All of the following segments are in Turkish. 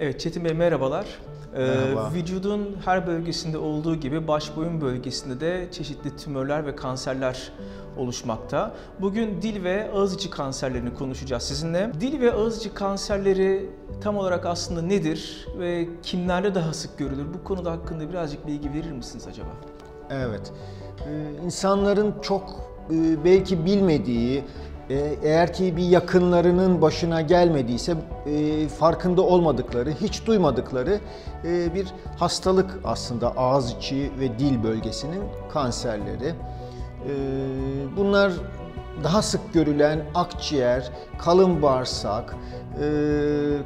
Evet Çetin Bey merhabalar. Ee, Merhaba. vücudun her bölgesinde olduğu gibi baş boyun bölgesinde de çeşitli tümörler ve kanserler oluşmakta. Bugün dil ve ağız içi kanserlerini konuşacağız sizinle. Dil ve ağız içi kanserleri tam olarak aslında nedir ve kimlerde daha sık görülür? Bu konuda hakkında birazcık bilgi verir misiniz acaba? Evet. Ee, insanların çok e, belki bilmediği, eğer ki bir yakınlarının başına gelmediyse e, farkında olmadıkları, hiç duymadıkları e, bir hastalık aslında ağız içi ve dil bölgesinin kanserleri. E, Bunlar daha sık görülen akciğer, kalın bağırsak, e,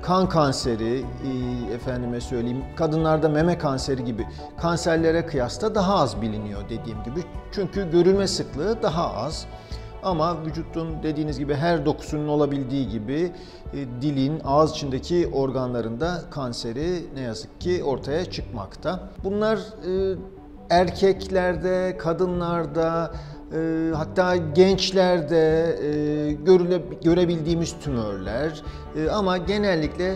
kan kanseri, e, efendime söyleyeyim, kadınlarda meme kanseri gibi kanserlere kıyasla daha az biliniyor dediğim gibi. Çünkü görülme sıklığı daha az. Ama vücutun dediğiniz gibi her dokusunun olabildiği gibi e, dilin, ağız içindeki organlarında kanseri ne yazık ki ortaya çıkmakta. Bunlar e, erkeklerde, kadınlarda, e, hatta gençlerde e, görüle, görebildiğimiz tümörler ama genellikle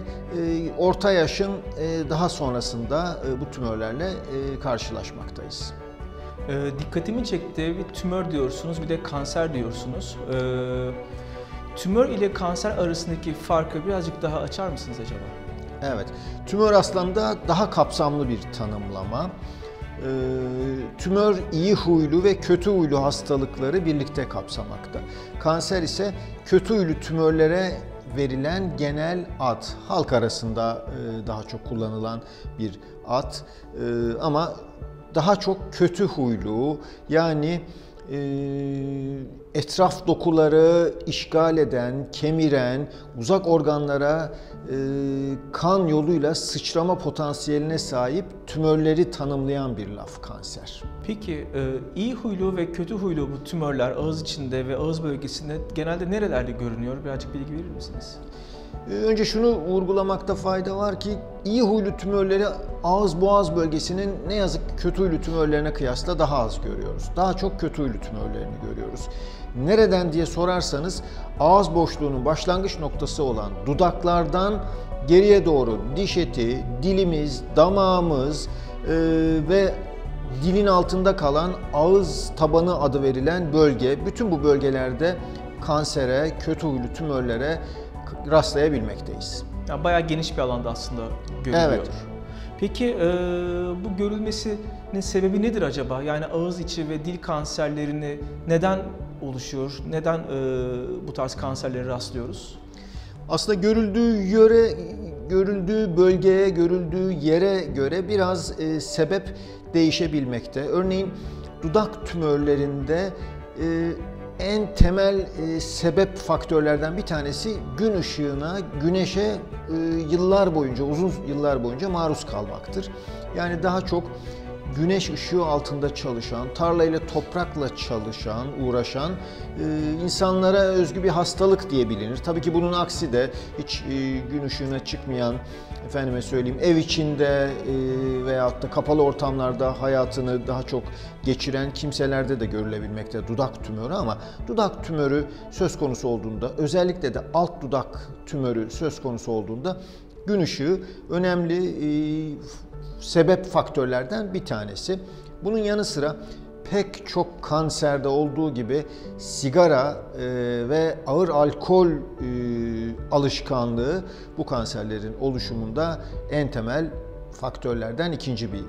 orta yaşın daha sonrasında bu tümörlerle karşılaşmaktayız. Ee, dikkatimi çekti. Bir tümör diyorsunuz, bir de kanser diyorsunuz. Ee, tümör ile kanser arasındaki farkı birazcık daha açar mısınız acaba? Evet, tümör aslında daha kapsamlı bir tanımlama. Ee, tümör iyi huylu ve kötü huylu hastalıkları birlikte kapsamakta. Kanser ise kötü huylu tümörlere verilen genel ad. Halk arasında e, daha çok kullanılan bir ad. E, ama daha çok kötü huylu yani e, etraf dokuları işgal eden, kemiren, uzak organlara e, kan yoluyla sıçrama potansiyeline sahip tümörleri tanımlayan bir laf kanser. Peki e, iyi huylu ve kötü huylu bu tümörler ağız içinde ve ağız bölgesinde genelde nerelerde görünüyor? Birazcık bilgi verir misiniz? Ee, Önce şunu vurgulamakta fayda var ki iyi huylu tümörleri ağız boğaz bölgesinin ne yazık ki kötü huylu tümörlerine kıyasla daha az görüyoruz. Daha çok kötü huylu tümörlerini görüyoruz. Nereden diye sorarsanız ağız boşluğunun başlangıç noktası olan dudaklardan geriye doğru diş eti, dilimiz, damağımız e, ve dilin altında kalan ağız tabanı adı verilen bölge, bütün bu bölgelerde kansere, kötü huylu tümörlere rastlayabilmekteyiz. Yani bayağı geniş bir alanda aslında görülüyor. Evet. Peki e, bu görülmesinin sebebi nedir acaba? Yani ağız içi ve dil kanserlerini neden oluşuyor? Neden e, bu tarz kanserlere rastlıyoruz? Aslında görüldüğü yöre, görüldüğü bölgeye, görüldüğü yere göre biraz e, sebep değişebilmekte. Örneğin dudak tümörlerinde e, en temel e, sebep faktörlerden bir tanesi gün ışığına, güneşe e, yıllar boyunca, uzun yıllar boyunca maruz kalmaktır. Yani daha çok güneş ışığı altında çalışan, tarlayla toprakla çalışan, uğraşan e, insanlara özgü bir hastalık diye bilinir. Tabii ki bunun aksi de hiç e, gün ışığına çıkmayan, efendime söyleyeyim ev içinde e, veyahut da kapalı ortamlarda hayatını daha çok geçiren kimselerde de görülebilmekte dudak tümörü ama dudak tümörü söz konusu olduğunda özellikle de alt dudak tümörü söz konusu olduğunda gün ışığı önemli e, sebep faktörlerden bir tanesi. Bunun yanı sıra pek çok kanserde olduğu gibi sigara e, ve ağır alkol e, alışkanlığı bu kanserlerin oluşumunda en temel faktörlerden ikinci bir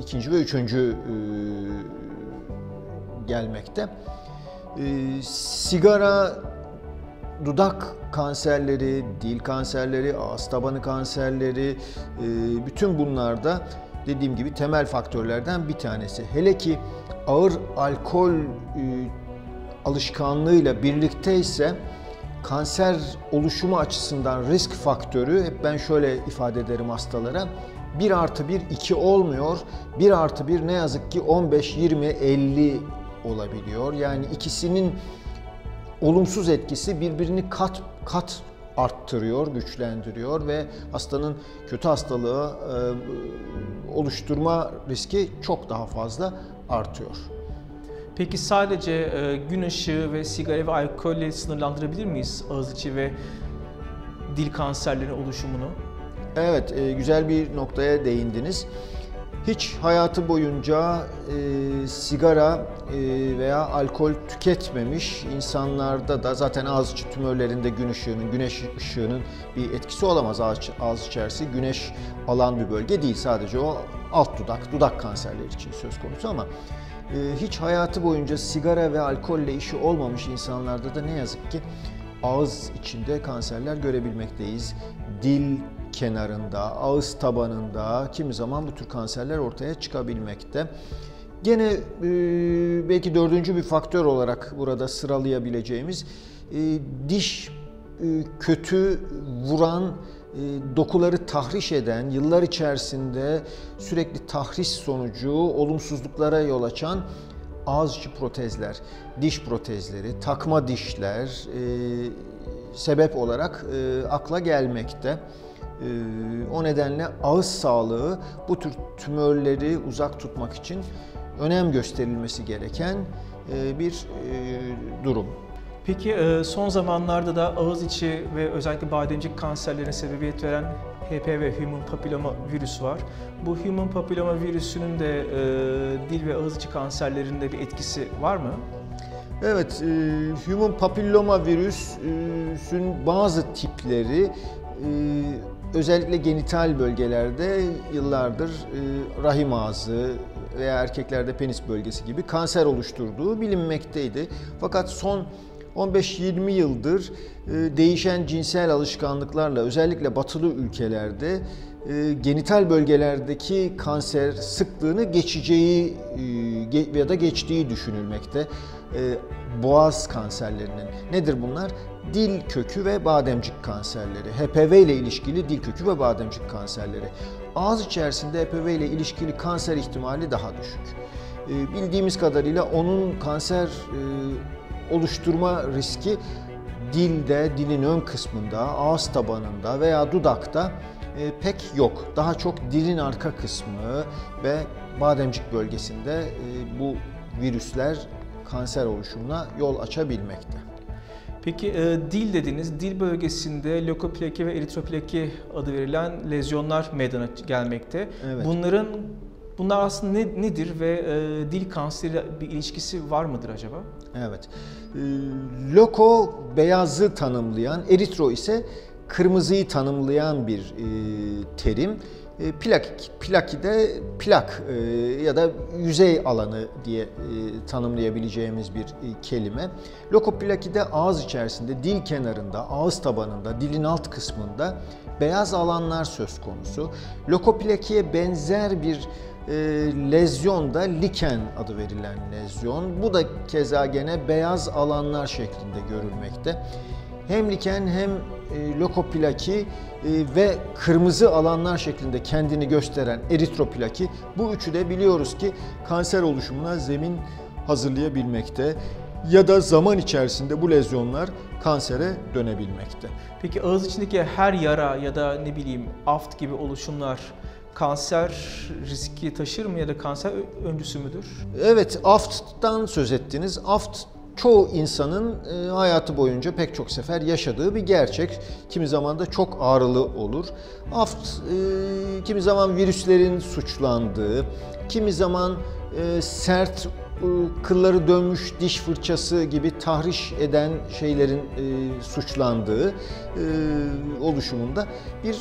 ikinci ve üçüncü e, gelmekte. E, sigara dudak kanserleri, dil kanserleri, ağız tabanı kanserleri, e, bütün bunlarda dediğim gibi temel faktörlerden bir tanesi. Hele ki ağır alkol e, alışkanlığıyla birlikte ise kanser oluşumu açısından risk faktörü hep ben şöyle ifade ederim hastalara 1 artı 1 2 olmuyor. 1 artı 1 ne yazık ki 15, 20, 50 olabiliyor. Yani ikisinin olumsuz etkisi birbirini kat kat arttırıyor, güçlendiriyor ve hastanın kötü hastalığı e, oluşturma riski çok daha fazla artıyor. Peki sadece e, gün ışığı ve sigara ve alkolle sınırlandırabilir miyiz ağız içi ve dil kanserlerinin oluşumunu? Evet, e, güzel bir noktaya değindiniz. Hiç hayatı boyunca e, sigara e, veya alkol tüketmemiş insanlarda da zaten ağız içi tümörlerinde gün ışığının, güneş ışığının bir etkisi olamaz. Ağız, ağız içerisi güneş alan bir bölge değil. Sadece o alt dudak, dudak kanserleri için söz konusu ama e, hiç hayatı boyunca sigara ve alkolle işi olmamış insanlarda da ne yazık ki ağız içinde kanserler görebilmekteyiz. Dil kenarında, ağız tabanında kimi zaman bu tür kanserler ortaya çıkabilmekte. Gene e, belki dördüncü bir faktör olarak burada sıralayabileceğimiz e, diş e, kötü vuran, dokuları tahriş eden, yıllar içerisinde sürekli tahriş sonucu olumsuzluklara yol açan ağız içi protezler, diş protezleri, takma dişler e, sebep olarak e, akla gelmekte. E, o nedenle ağız sağlığı bu tür tümörleri uzak tutmak için önem gösterilmesi gereken e, bir e, durum. Peki e, son zamanlarda da ağız içi ve özellikle bademcik kanserlerine sebebiyet veren HPV Human Papilloma virüsü var. Bu Human Papilloma virüsünün de dil ve ağız içi kanserlerinde bir etkisi var mı? Evet, Human Papilloma virüsün bazı tipleri özellikle genital bölgelerde yıllardır e, rahim ağzı veya erkeklerde penis bölgesi gibi kanser oluşturduğu bilinmekteydi. Fakat son 15-20 yıldır değişen cinsel alışkanlıklarla özellikle batılı ülkelerde genital bölgelerdeki kanser sıklığını geçeceği ya da geçtiği düşünülmekte. Boğaz kanserlerinin nedir bunlar? Dil kökü ve bademcik kanserleri. HPV ile ilişkili dil kökü ve bademcik kanserleri. Ağız içerisinde HPV ile ilişkili kanser ihtimali daha düşük. Bildiğimiz kadarıyla onun kanser oluşturma riski dilde, dilin ön kısmında, ağız tabanında veya dudakta e, pek yok. Daha çok dilin arka kısmı ve bademcik bölgesinde e, bu virüsler kanser oluşumuna yol açabilmekte. Peki e, dil dediniz. Dil bölgesinde lökoplaki ve eritroplaki adı verilen lezyonlar meydana gelmekte. Evet. Bunların bunlar aslında ne, nedir ve e, dil kanseri bir ilişkisi var mıdır acaba? Evet. E, loko beyazı tanımlayan, eritro ise kırmızıyı tanımlayan bir e, terim. E, plak, plaki de plak e, ya da yüzey alanı diye e, tanımlayabileceğimiz bir kelime. Lokoplaki de ağız içerisinde, dil kenarında, ağız tabanında, dilin alt kısmında beyaz alanlar söz konusu. Lokoplakiye benzer bir e, lezyon da liken adı verilen lezyon. Bu da keza gene beyaz alanlar şeklinde görülmekte. Hem liken hem e, lokoplaki e, ve kırmızı alanlar şeklinde kendini gösteren eritroplaki bu üçü de biliyoruz ki kanser oluşumuna zemin hazırlayabilmekte ya da zaman içerisinde bu lezyonlar kansere dönebilmekte. Peki ağız içindeki her yara ya da ne bileyim aft gibi oluşumlar kanser riski taşır mı ya da kanser öncüsü müdür? Evet, afttan söz ettiniz. Aft çoğu insanın e, hayatı boyunca pek çok sefer yaşadığı bir gerçek. Kimi zaman da çok ağrılı olur. Aft e, kimi zaman virüslerin suçlandığı, kimi zaman e, sert kılları dönmüş diş fırçası gibi tahriş eden şeylerin suçlandığı oluşumunda bir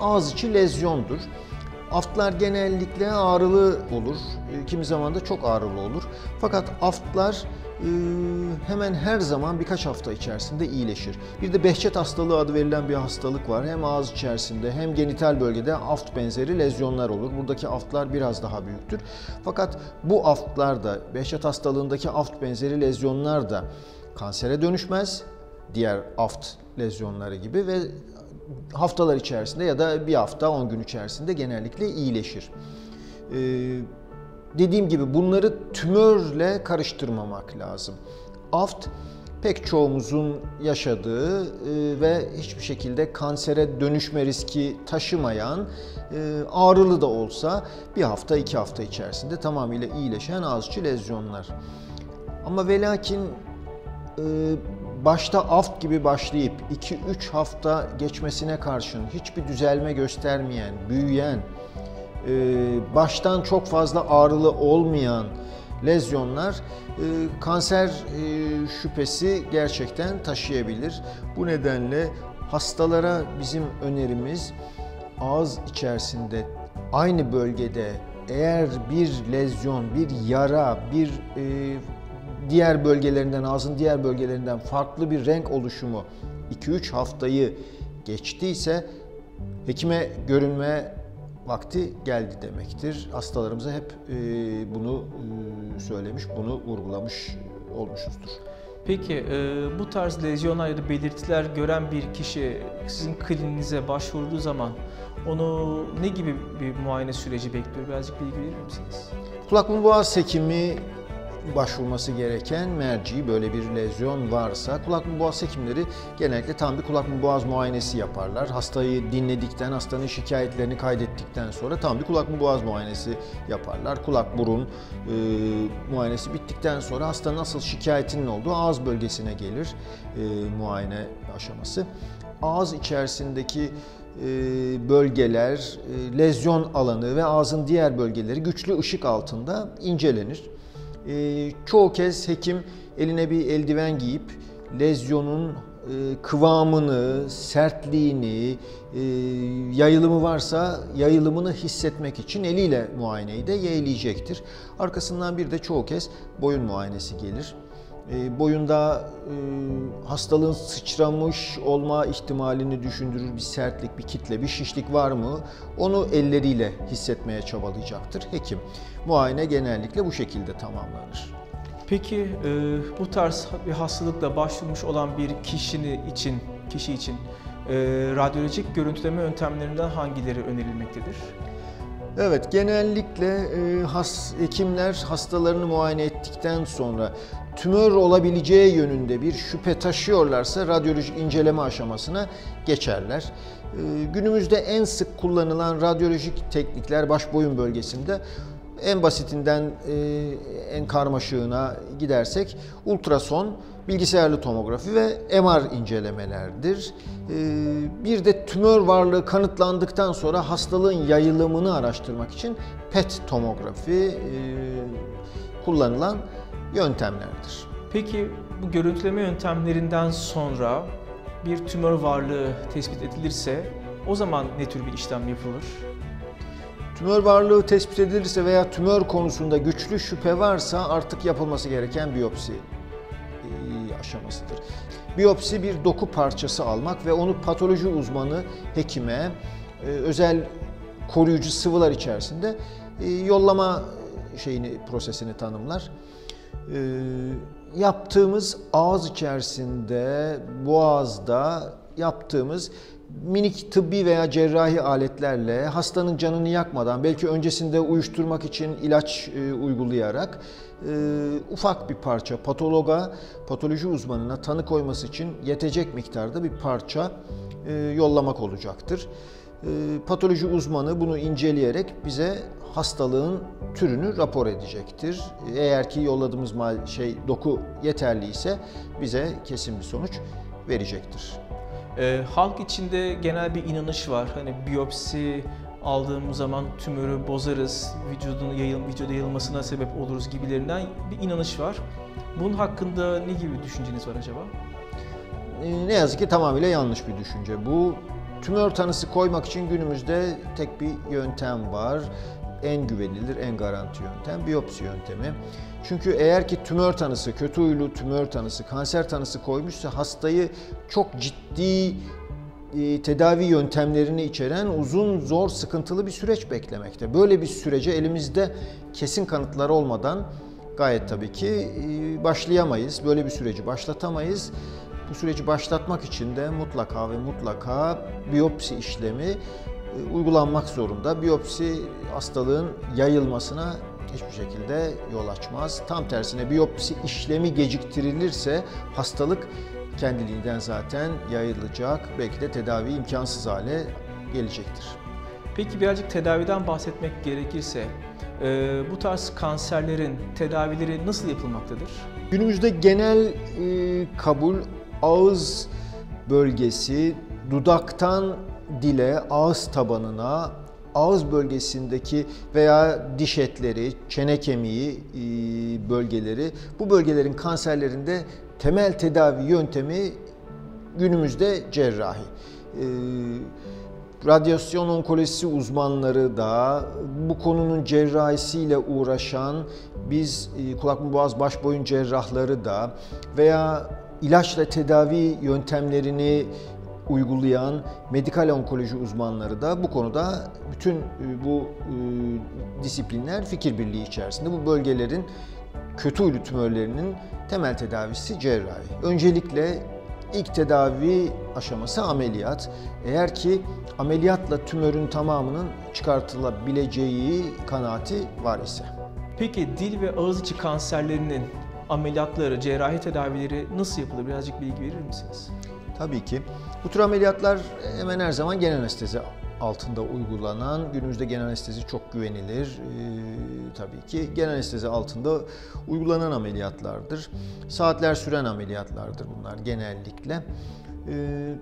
ağız içi lezyondur. Aftlar genellikle ağrılı olur, kimi zaman da çok ağrılı olur. Fakat aftlar hemen her zaman birkaç hafta içerisinde iyileşir. Bir de Behçet hastalığı adı verilen bir hastalık var. Hem ağız içerisinde hem genital bölgede aft benzeri lezyonlar olur. Buradaki aftlar biraz daha büyüktür. Fakat bu aftlar da Behçet hastalığındaki aft benzeri lezyonlar da kansere dönüşmez. Diğer aft lezyonları gibi ve haftalar içerisinde ya da bir hafta 10 gün içerisinde genellikle iyileşir. Ee, dediğim gibi bunları tümörle karıştırmamak lazım. Aft pek çoğumuzun yaşadığı e, ve hiçbir şekilde kansere dönüşme riski taşımayan, e, ağrılı da olsa bir hafta iki hafta içerisinde tamamıyla iyileşen ağızçı lezyonlar. Ama velakin e, başta aft gibi başlayıp 2-3 hafta geçmesine karşın hiçbir düzelme göstermeyen, büyüyen, baştan çok fazla ağrılı olmayan lezyonlar e, kanser e, şüphesi gerçekten taşıyabilir. Bu nedenle hastalara bizim önerimiz ağız içerisinde aynı bölgede eğer bir lezyon, bir yara, bir e, diğer bölgelerinden, ağzın diğer bölgelerinden farklı bir renk oluşumu 2-3 haftayı geçtiyse hekime görünme vakti geldi demektir. Hastalarımıza hep e, bunu e, söylemiş, bunu vurgulamış olmuşuzdur. Peki e, bu tarz lezyonlar ya da belirtiler gören bir kişi sizin kliniğinize başvurduğu zaman onu ne gibi bir muayene süreci bekliyor? Birazcık bilgi verir misiniz? Kulak burun boğaz hekimi başvurması gereken merci böyle bir lezyon varsa kulak burun boğaz hekimleri genellikle tam bir kulak burun boğaz muayenesi yaparlar. Hastayı dinledikten, hastanın şikayetlerini kaydettikten sonra tam bir kulak burun boğaz muayenesi yaparlar. Kulak burun e, muayenesi bittikten sonra hastanın nasıl şikayetinin olduğu ağız bölgesine gelir e, muayene aşaması. Ağız içerisindeki e, bölgeler, e, lezyon alanı ve ağzın diğer bölgeleri güçlü ışık altında incelenir. E, çoğu kez hekim eline bir eldiven giyip lezyonun kıvamını, sertliğini, yayılımı varsa yayılımını hissetmek için eliyle muayeneyi de yeğleyecektir. Arkasından bir de çoğu kez boyun muayenesi gelir. E, boyunda e, hastalığın sıçramış olma ihtimalini düşündürür bir sertlik, bir kitle, bir şişlik var mı? Onu elleriyle hissetmeye çabalayacaktır hekim. Muayene genellikle bu şekilde tamamlanır. Peki e, bu tarz bir hastalıkla başvurmuş olan bir kişinin için, kişi için radyolojik görüntüleme yöntemlerinden hangileri önerilmektedir? Evet, genellikle e, has, hekimler hastalarını muayene ettikten sonra tümör olabileceği yönünde bir şüphe taşıyorlarsa radyolojik inceleme aşamasına geçerler. E, günümüzde en sık kullanılan radyolojik teknikler baş boyun bölgesinde en basitinden e, en karmaşığına gidersek ultrason, bilgisayarlı tomografi ve MR incelemelerdir. E, bir de tümör varlığı kanıtlandıktan sonra hastalığın yayılımını araştırmak için PET tomografi e, kullanılan yöntemlerdir. Peki bu görüntüleme yöntemlerinden sonra bir tümör varlığı tespit edilirse o zaman ne tür bir işlem yapılır? Tümör varlığı tespit edilirse veya tümör konusunda güçlü şüphe varsa artık yapılması gereken biyopsi aşamasıdır. Biyopsi bir doku parçası almak ve onu patoloji uzmanı hekime e, özel koruyucu sıvılar içerisinde e, yollama şeyini prosesini tanımlar. Yaptığımız ağız içerisinde, boğazda yaptığımız minik tıbbi veya cerrahi aletlerle hastanın canını yakmadan belki öncesinde uyuşturmak için ilaç e, uygulayarak e, ufak bir parça patologa, patoloji uzmanına tanı koyması için yetecek miktarda bir parça e, yollamak olacaktır. E, patoloji uzmanı bunu inceleyerek bize hastalığın türünü rapor edecektir. Eğer ki yolladığımız mal şey doku yeterliyse bize kesin bir sonuç verecektir. E, halk içinde genel bir inanış var. Hani biyopsi aldığımız zaman tümörü bozarız, vücudun yayıl, vücuda yayılmasına sebep oluruz gibilerinden bir inanış var. Bunun hakkında ne gibi düşünceniz var acaba? Ee, ne yazık ki tamamıyla yanlış bir düşünce. Bu tümör tanısı koymak için günümüzde tek bir yöntem var. En güvenilir, en garanti yöntem biyopsi yöntemi. Çünkü eğer ki tümör tanısı, kötü huylu tümör tanısı, kanser tanısı koymuşsa hastayı çok ciddi e, tedavi yöntemlerini içeren uzun, zor, sıkıntılı bir süreç beklemekte. Böyle bir sürece elimizde kesin kanıtlar olmadan gayet tabii ki e, başlayamayız. Böyle bir süreci başlatamayız. Bu süreci başlatmak için de mutlaka ve mutlaka biyopsi işlemi uygulanmak zorunda. Biyopsi hastalığın yayılmasına hiçbir şekilde yol açmaz. Tam tersine biyopsi işlemi geciktirilirse hastalık kendiliğinden zaten yayılacak. Belki de tedavi imkansız hale gelecektir. Peki birazcık tedaviden bahsetmek gerekirse e, bu tarz kanserlerin tedavileri nasıl yapılmaktadır? Günümüzde genel e, kabul ağız bölgesi dudaktan dile, ağız tabanına, ağız bölgesindeki veya diş etleri, çene kemiği e, bölgeleri bu bölgelerin kanserlerinde temel tedavi yöntemi günümüzde cerrahi. E, radyasyon onkolojisi uzmanları da bu konunun cerrahisiyle uğraşan biz e, kulak burun boğaz baş boyun cerrahları da veya ilaçla tedavi yöntemlerini uygulayan medikal onkoloji uzmanları da bu konuda bütün e, bu e, disiplinler fikir birliği içerisinde bu bölgelerin kötü huylu tümörlerinin temel tedavisi cerrahi. Öncelikle ilk tedavi aşaması ameliyat. Eğer ki ameliyatla tümörün tamamının çıkartılabileceği kanaati var ise. Peki dil ve ağız içi kanserlerinin ameliyatları, cerrahi tedavileri nasıl yapılır? Birazcık bilgi verir misiniz? Tabii ki. Bu tür ameliyatlar hemen her zaman genel anestezi altında uygulanan, günümüzde genel anestezi çok güvenilir ee, tabii ki. Genel anestezi altında uygulanan ameliyatlardır. Saatler süren ameliyatlardır bunlar genellikle. Ee,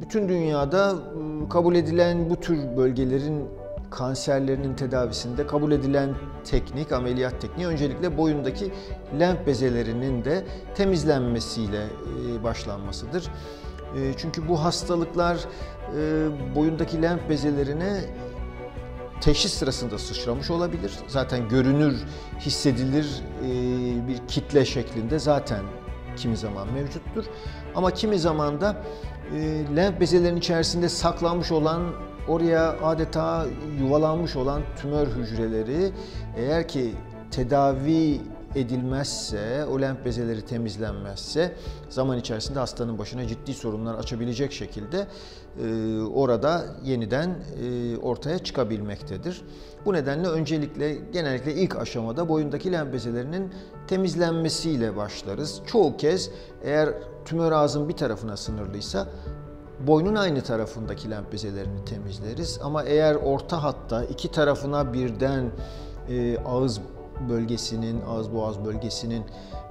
bütün dünyada ıı, kabul edilen bu tür bölgelerin kanserlerinin tedavisinde kabul edilen teknik, ameliyat tekniği öncelikle boyundaki lenf bezelerinin de temizlenmesiyle başlanmasıdır. Çünkü bu hastalıklar boyundaki lenf bezelerine teşhis sırasında sıçramış olabilir. Zaten görünür, hissedilir bir kitle şeklinde zaten kimi zaman mevcuttur. Ama kimi zaman da lenf bezelerinin içerisinde saklanmış olan oraya adeta yuvalanmış olan tümör hücreleri eğer ki tedavi edilmezse, o lenf bezeleri temizlenmezse zaman içerisinde hastanın başına ciddi sorunlar açabilecek şekilde e, orada yeniden e, ortaya çıkabilmektedir. Bu nedenle öncelikle genellikle ilk aşamada boyundaki lenf bezelerinin temizlenmesiyle başlarız. Çoğu kez eğer tümör ağzın bir tarafına sınırlıysa boynun aynı tarafındaki lenf bezelerini temizleriz. Ama eğer orta hatta iki tarafına birden e, ağız bölgesinin, ağız boğaz bölgesinin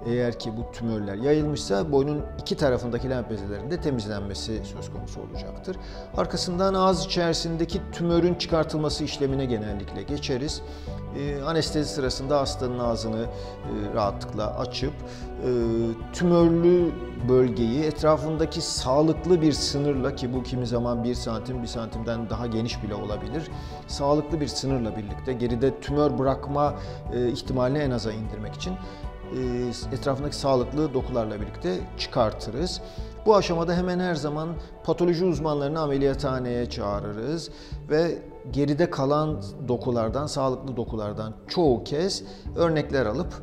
eğer ki bu tümörler yayılmışsa boynun iki tarafındaki lenf bezelerinde temizlenmesi söz konusu olacaktır. Arkasından ağız içerisindeki tümörün çıkartılması işlemine genellikle geçeriz. E, anestezi sırasında hastanın ağzını e, rahatlıkla açıp e, tümörlü bölgeyi etrafındaki sağlıklı bir sınırla ki bu kimi zaman bir santim, bir santimden daha geniş bile olabilir. Sağlıklı bir sınırla birlikte geride tümör bırakma e, ihtimalini en aza indirmek için etrafındaki sağlıklı dokularla birlikte çıkartırız. Bu aşamada hemen her zaman patoloji uzmanlarını ameliyathaneye çağırırız ve geride kalan dokulardan, sağlıklı dokulardan çoğu kez örnekler alıp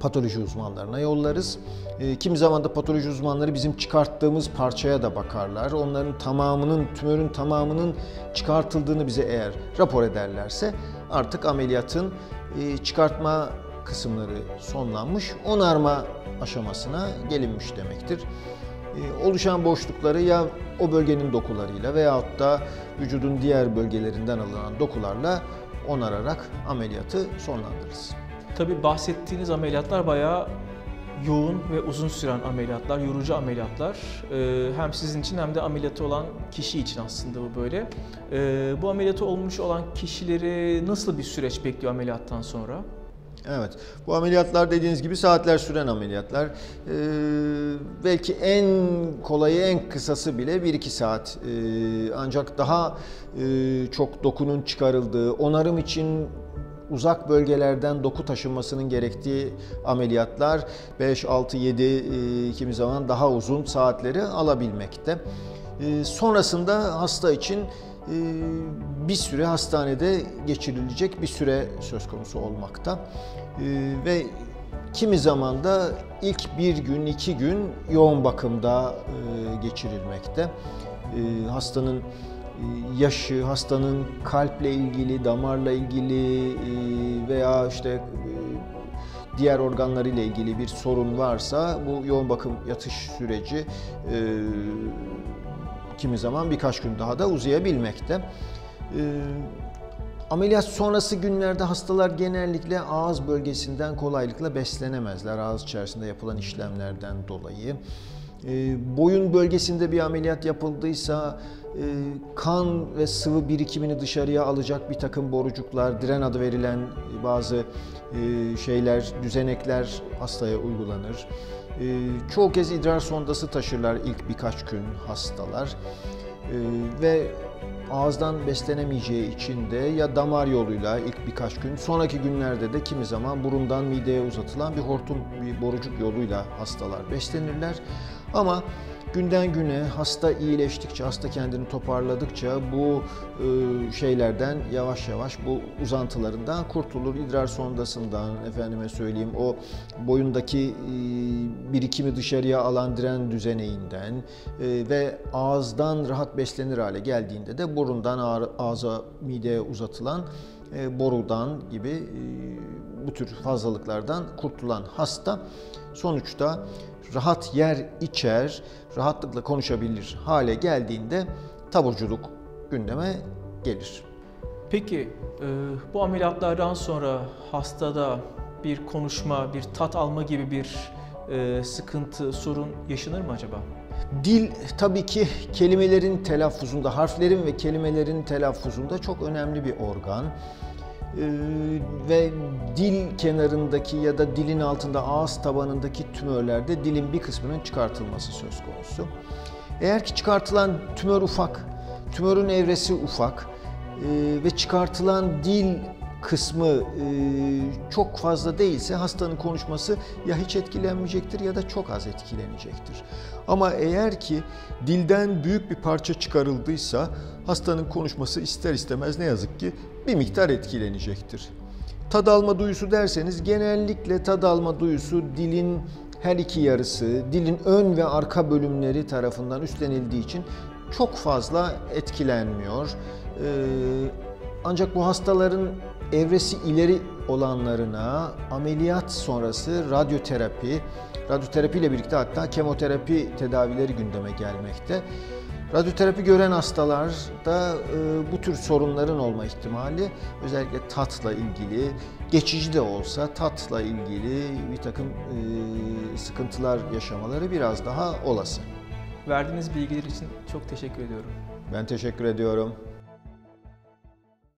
patoloji uzmanlarına yollarız. E, kimi zaman da patoloji uzmanları bizim çıkarttığımız parçaya da bakarlar. Onların tamamının, tümörün tamamının çıkartıldığını bize eğer rapor ederlerse artık ameliyatın e, çıkartma kısımları sonlanmış, onarma aşamasına gelinmiş demektir. E, oluşan boşlukları ya o bölgenin dokularıyla veyahut da vücudun diğer bölgelerinden alınan dokularla onararak ameliyatı sonlandırırız. Tabi bahsettiğiniz ameliyatlar bayağı yoğun ve uzun süren ameliyatlar, yorucu ameliyatlar. Ee, hem sizin için hem de ameliyatı olan kişi için aslında bu böyle. Ee, bu ameliyatı olmuş olan kişileri nasıl bir süreç bekliyor ameliyattan sonra? Evet, bu ameliyatlar dediğiniz gibi saatler süren ameliyatlar. Ee, belki en kolayı, en kısası bile 1-2 saat. Ee, ancak daha e, çok dokunun çıkarıldığı, onarım için uzak bölgelerden doku taşınmasının gerektiği ameliyatlar 5, 6, 7 kimi zaman daha uzun saatleri alabilmekte. E, sonrasında hasta için e, bir süre hastanede geçirilecek bir süre söz konusu olmakta. E, ve kimi zaman da ilk bir gün, iki gün yoğun bakımda geçirilmekte. Hastanın yaşı, hastanın kalple ilgili, damarla ilgili e, veya işte e, diğer organlarıyla ilgili bir sorun varsa bu yoğun bakım yatış süreci e, kimi zaman birkaç gün daha da uzayabilmekte. Ameliyat sonrası günlerde hastalar genellikle ağız bölgesinden kolaylıkla beslenemezler ağız içerisinde yapılan işlemlerden dolayı. E, boyun bölgesinde bir ameliyat yapıldıysa e, kan ve sıvı birikimini dışarıya alacak bir takım borucuklar, diren adı verilen bazı e, şeyler, düzenekler hastaya uygulanır. E, çoğu kez idrar sondası taşırlar ilk birkaç gün hastalar. E, ve ağızdan beslenemeyeceği için de ya damar yoluyla ilk birkaç gün, sonraki günlerde de kimi zaman burundan mideye uzatılan bir hortum, bir borucuk yoluyla hastalar beslenirler. Ama günden güne hasta iyileştikçe, hasta kendini toparladıkça bu e, şeylerden yavaş yavaş bu uzantılarından kurtulur. İdrar sondasından, efendime söyleyeyim o boyundaki e, birikimi dışarıya alan diren düzeneğinden e, ve ağızdan rahat beslenir hale geldiğinde de burundan ağza, mideye uzatılan borudan gibi bu tür fazlalıklardan kurtulan hasta sonuçta rahat yer içer, rahatlıkla konuşabilir hale geldiğinde taburculuk gündeme gelir. Peki e, bu ameliyatlardan sonra hastada bir konuşma, bir tat alma gibi bir e, sıkıntı, sorun yaşanır mı acaba? Dil tabii ki kelimelerin telaffuzunda, harflerin ve kelimelerin telaffuzunda çok önemli bir organ. Ee, ve dil kenarındaki ya da dilin altında ağız tabanındaki tümörlerde dilin bir kısmının çıkartılması söz konusu. Eğer ki çıkartılan tümör ufak, tümörün evresi ufak e, ve çıkartılan dil kısmı e, çok fazla değilse hastanın konuşması ya hiç etkilenmeyecektir ya da çok az etkilenecektir. Ama eğer ki dilden büyük bir parça çıkarıldıysa hastanın konuşması ister istemez ne yazık ki bir miktar etkilenecektir. Tad alma duyusu derseniz genellikle tad alma duyusu dilin her iki yarısı, dilin ön ve arka bölümleri tarafından üstlenildiği için çok fazla etkilenmiyor. Ee, ancak bu hastaların evresi ileri olanlarına ameliyat sonrası radyoterapi, radyoterapi ile birlikte hatta kemoterapi tedavileri gündeme gelmekte. Radyoterapi gören hastalarda e, bu tür sorunların olma ihtimali özellikle tatla ilgili, geçici de olsa tatla ilgili bir takım e, sıkıntılar yaşamaları biraz daha olası. Verdiğiniz bilgiler için çok teşekkür ediyorum. Ben teşekkür ediyorum.